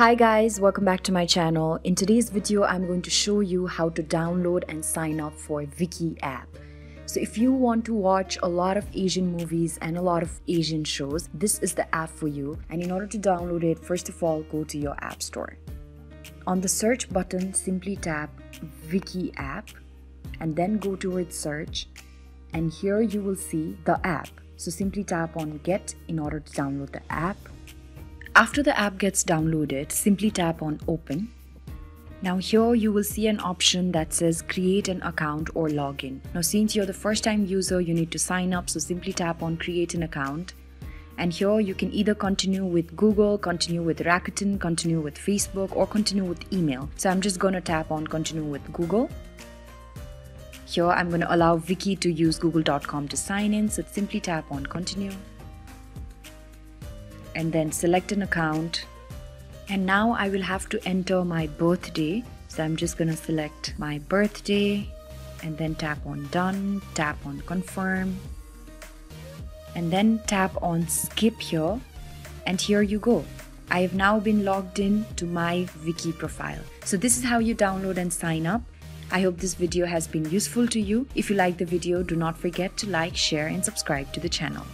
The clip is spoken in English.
Hi guys, welcome back to my channel. In today's video, I'm going to show you how to download and sign up for Viki app. So if you want to watch a lot of Asian movies and a lot of Asian shows, this is the app for you. And in order to download it, first of all, go to your app store. On the search button, simply tap Viki app and then go towards search. And here you will see the app. So simply tap on get in order to download the app after the app gets downloaded, simply tap on open. Now here you will see an option that says create an account or login. Now since you're the first time user, you need to sign up. So simply tap on create an account. And here you can either continue with Google, continue with Rakuten, continue with Facebook or continue with email. So I'm just going to tap on continue with Google. Here I'm going to allow Viki to use google.com to sign in. So simply tap on continue and then select an account. And now I will have to enter my birthday. So I'm just gonna select my birthday and then tap on done, tap on confirm, and then tap on skip here. And here you go. I have now been logged in to my Viki profile. So this is how you download and sign up. I hope this video has been useful to you. If you like the video, do not forget to like, share and subscribe to the channel.